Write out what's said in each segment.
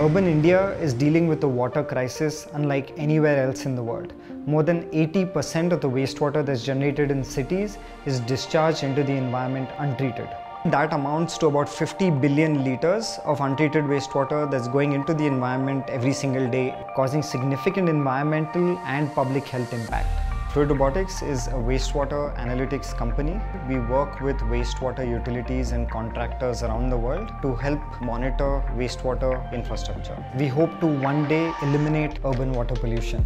Urban India is dealing with a water crisis unlike anywhere else in the world. More than 80% of the wastewater that's generated in cities is discharged into the environment untreated. That amounts to about 50 billion liters of untreated wastewater that's going into the environment every single day, causing significant environmental and public health impact. Fluid Robotics is a wastewater analytics company. We work with wastewater utilities and contractors around the world to help monitor wastewater infrastructure. We hope to one day eliminate urban water pollution.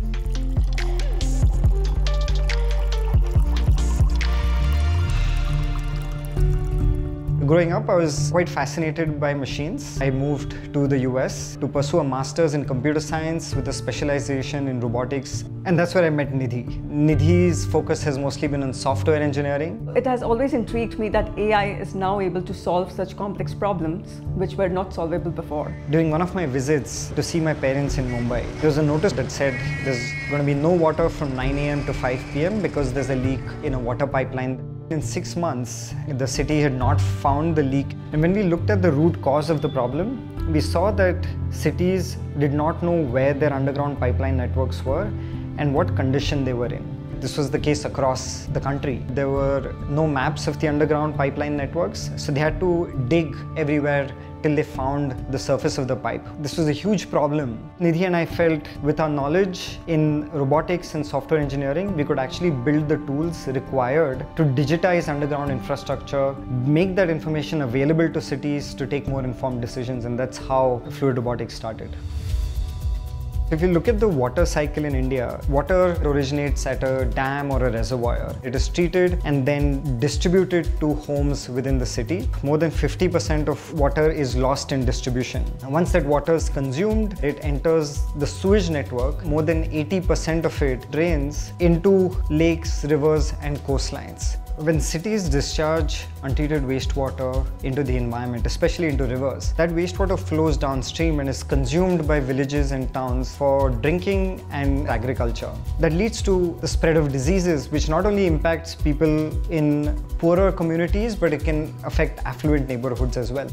Growing up, I was quite fascinated by machines. I moved to the US to pursue a master's in computer science with a specialization in robotics. And that's where I met Nidhi. Nidhi's focus has mostly been on software engineering. It has always intrigued me that AI is now able to solve such complex problems which were not solvable before. During one of my visits to see my parents in Mumbai, there was a notice that said there's going to be no water from 9 a.m. to 5 p.m. because there's a leak in a water pipeline. In six months, the city had not found the leak. And when we looked at the root cause of the problem, we saw that cities did not know where their underground pipeline networks were and what condition they were in. This was the case across the country. There were no maps of the underground pipeline networks, so they had to dig everywhere till they found the surface of the pipe. This was a huge problem. Nidhi and I felt with our knowledge in robotics and software engineering, we could actually build the tools required to digitize underground infrastructure, make that information available to cities to take more informed decisions, and that's how Fluid Robotics started. If you look at the water cycle in India, water originates at a dam or a reservoir. It is treated and then distributed to homes within the city. More than 50% of water is lost in distribution. Once that water is consumed, it enters the sewage network. More than 80% of it drains into lakes, rivers and coastlines. When cities discharge untreated wastewater into the environment, especially into rivers, that wastewater flows downstream and is consumed by villages and towns for drinking and agriculture. That leads to the spread of diseases, which not only impacts people in poorer communities, but it can affect affluent neighborhoods as well.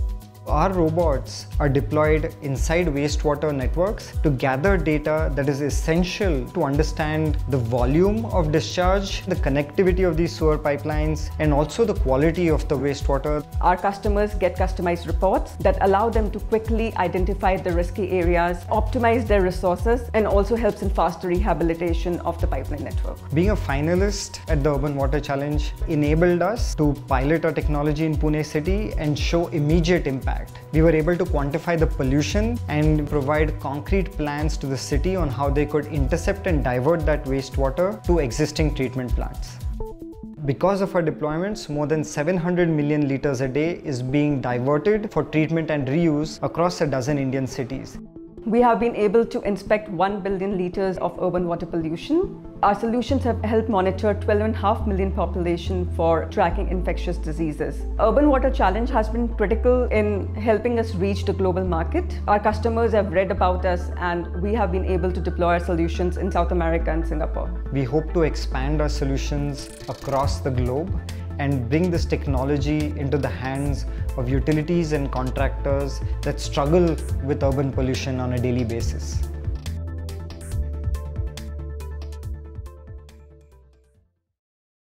Our robots are deployed inside wastewater networks to gather data that is essential to understand the volume of discharge, the connectivity of these sewer pipelines, and also the quality of the wastewater. Our customers get customized reports that allow them to quickly identify the risky areas, optimize their resources, and also helps in faster rehabilitation of the pipeline network. Being a finalist at the Urban Water Challenge enabled us to pilot our technology in Pune city and show immediate impact We were able to quantify the pollution and provide concrete plans to the city on how they could intercept and divert that wastewater to existing treatment plants. Because of our deployments, more than 700 million liters a day is being diverted for treatment and reuse across a dozen Indian cities. We have been able to inspect 1 billion liters of urban water pollution. Our solutions have helped monitor 12.5 million population for tracking infectious diseases. Urban Water Challenge has been critical in helping us reach the global market. Our customers have read about us and we have been able to deploy our solutions in South America and Singapore. We hope to expand our solutions across the globe and bring this technology into the hands of utilities and contractors that struggle with urban pollution on a daily basis.